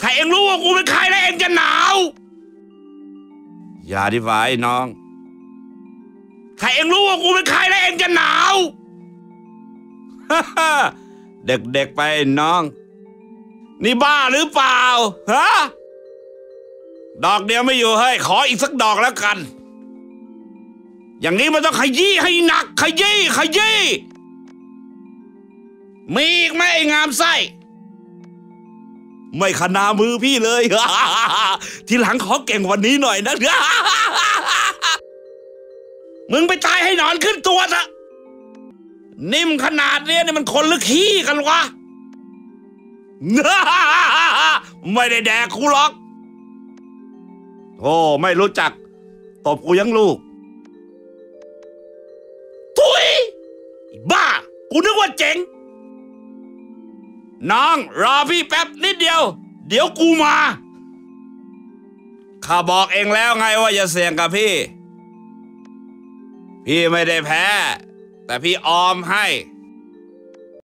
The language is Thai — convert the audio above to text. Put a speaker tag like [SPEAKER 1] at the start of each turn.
[SPEAKER 1] ถ้าเองรู้ว่ากูเป็นใครแล้วเองจะหนาว
[SPEAKER 2] อย่าดีฝ่ายน้อง
[SPEAKER 1] ถ้าเองรู้ว่ากูเป็นใครแล้วเองจะหนาว
[SPEAKER 2] เด็กๆไปน้อง
[SPEAKER 1] นี่บ้าหรือเปล่าฮะดอกเดียวไม่อยู่เฮ้ยขออีกสักดอกแล้วกัน อย่างนี้มันต้องขยี้ให้หนัก ขยี้ขยี้มีอีกไหมไอ้งามไส้
[SPEAKER 2] ไม่ขนามือพี่เลย ทีหลังขอเก่งวันนี้หน่อยนะ
[SPEAKER 1] มึงไปตายให้หนอนขึ้นตัวซะ นิ่มขนาดเนี้ยนี่มันคนหรือขี้กันวะ ไม่ได้แดกกูหรอก
[SPEAKER 2] โอ้ไม่รู้จัก ตบกูยังลูก
[SPEAKER 1] ทุยบ้า กูนึกว่าเจ๋ง น้องรอพี่แป๊บนิดเดียว เดี๋ยวกูมา
[SPEAKER 2] ข้าบอกเองแล้วไงว่าอย่าเสี่ยงกับพี่ พี่ไม่ได้แพ้ แต่พี่ออมให้